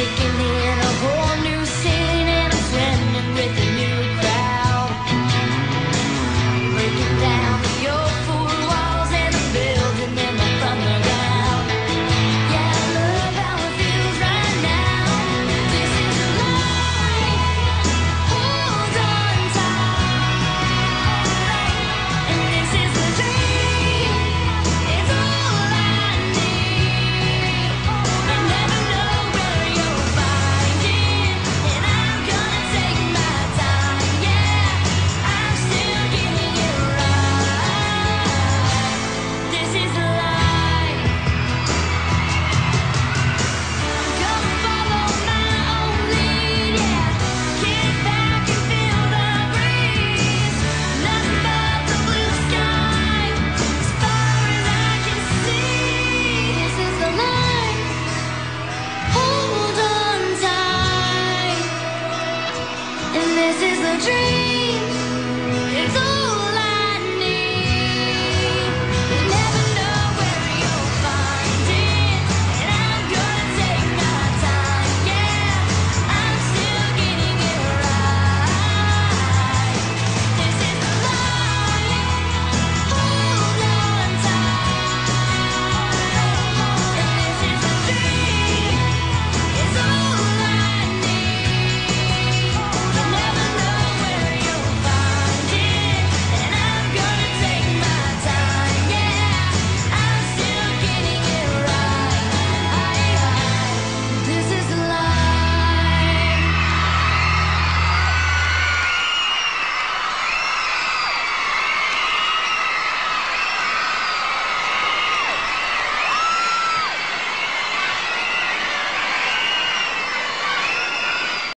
taking me dream.